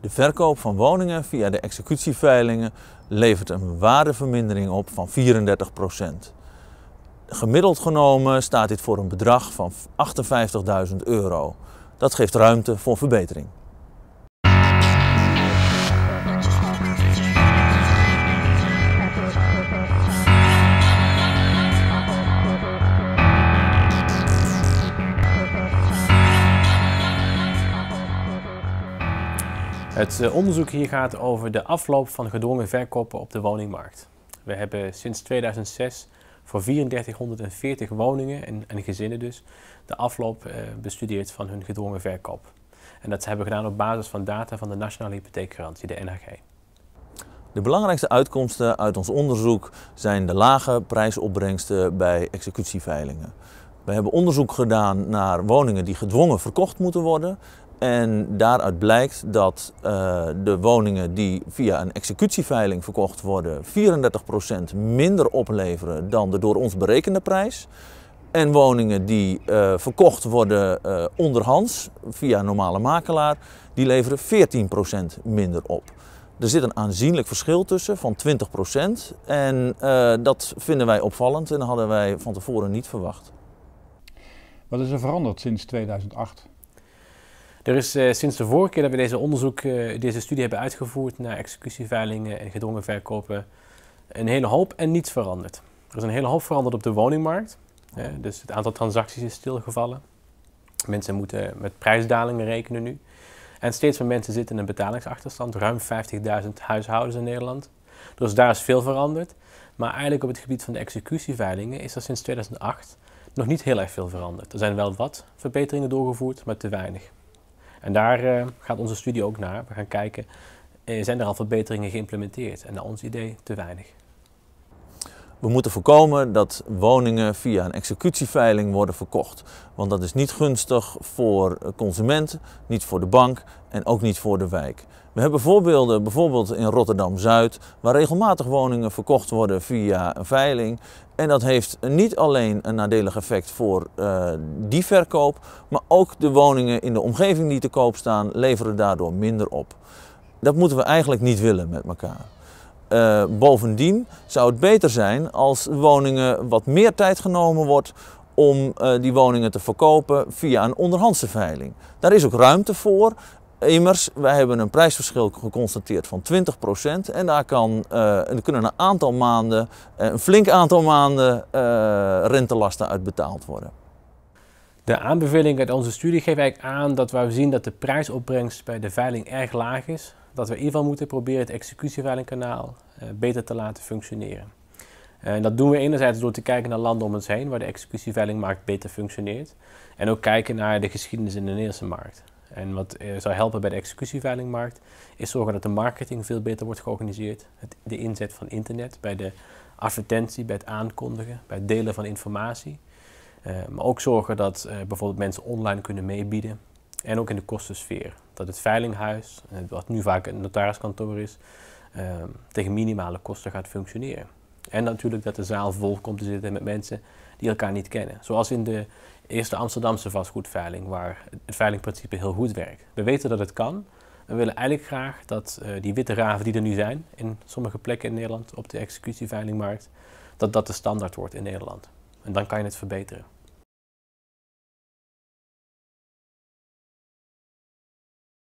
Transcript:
De verkoop van woningen via de executieveilingen levert een waardevermindering op van 34% Gemiddeld genomen staat dit voor een bedrag van 58.000 euro. Dat geeft ruimte voor verbetering. Het eh, onderzoek hier gaat over de afloop van gedwongen verkopen op de woningmarkt. We hebben sinds 2006 voor 3440 woningen en, en gezinnen dus de afloop eh, bestudeerd van hun gedwongen verkoop. En dat hebben we gedaan op basis van data van de Nationale Hypotheekgarantie, de NHG. De belangrijkste uitkomsten uit ons onderzoek zijn de lage prijsopbrengsten bij executieveilingen. We hebben onderzoek gedaan naar woningen die gedwongen verkocht moeten worden en daaruit blijkt dat uh, de woningen die via een executieveiling verkocht worden 34% minder opleveren dan de door ons berekende prijs. En woningen die uh, verkocht worden uh, onderhands via een normale makelaar, die leveren 14% minder op. Er zit een aanzienlijk verschil tussen van 20% en dat vinden wij opvallend en hadden wij van tevoren niet verwacht. Wat is er veranderd sinds 2008? Er is uh, sinds de vorige keer dat we deze onderzoek, uh, deze studie hebben uitgevoerd naar executieveilingen en gedwongen verkopen, een hele hoop en niets veranderd. Er is een hele hoop veranderd op de woningmarkt. Uh, dus het aantal transacties is stilgevallen. Mensen moeten met prijsdalingen rekenen nu. En steeds meer mensen zitten in een betalingsachterstand. Ruim 50.000 huishoudens in Nederland. Dus daar is veel veranderd. Maar eigenlijk op het gebied van de executieveilingen is er sinds 2008 nog niet heel erg veel veranderd. Er zijn wel wat verbeteringen doorgevoerd, maar te weinig. En daar uh, gaat onze studie ook naar. We gaan kijken, uh, zijn er al verbeteringen geïmplementeerd? En naar ons idee te weinig. We moeten voorkomen dat woningen via een executieveiling worden verkocht. Want dat is niet gunstig voor consumenten, niet voor de bank en ook niet voor de wijk. We hebben voorbeelden bijvoorbeeld in Rotterdam-Zuid, waar regelmatig woningen verkocht worden via een veiling. En dat heeft niet alleen een nadelig effect voor uh, die verkoop, maar ook de woningen in de omgeving die te koop staan leveren daardoor minder op. Dat moeten we eigenlijk niet willen met elkaar. Uh, bovendien zou het beter zijn als woningen wat meer tijd genomen wordt om uh, die woningen te verkopen via een onderhandse veiling. Daar is ook ruimte voor. Immers, wij hebben een prijsverschil geconstateerd van 20% en daar kan, uh, kunnen een aantal maanden, een flink aantal maanden rentelasten uit betaald worden. De aanbeveling uit onze studie geeft eigenlijk aan dat we zien dat de prijsopbrengst bij de veiling erg laag is dat we in ieder geval moeten proberen het executieveilingkanaal uh, beter te laten functioneren. En dat doen we enerzijds door te kijken naar landen om ons heen waar de executieveilingmarkt beter functioneert. En ook kijken naar de geschiedenis in de Nederlandse markt. En wat uh, zou helpen bij de executieveilingmarkt is zorgen dat de marketing veel beter wordt georganiseerd. Het, de inzet van internet bij de advertentie, bij het aankondigen, bij het delen van informatie. Uh, maar ook zorgen dat bijvoorbeeld mensen online kunnen meebieden. En ook in de kostensfeer dat het veilinghuis, eh, wat nu vaak een notariskantoor is, ehm, tegen minimale kosten gaat functioneren. En natuurlijk dat de zaal vol komt te zitten met mensen die elkaar niet kennen. Zoals in de eerste Amsterdamse vastgoedveiling, waar het veilingprincipe heel goed werkt. We weten dat het kan. We willen eigenlijk graag dat uh, die witte raven die er nu zijn in sommige plekken in Nederland op de executieveilingmarkt, dat dat de standaard wordt in Nederland. En dan kan je het verbeteren.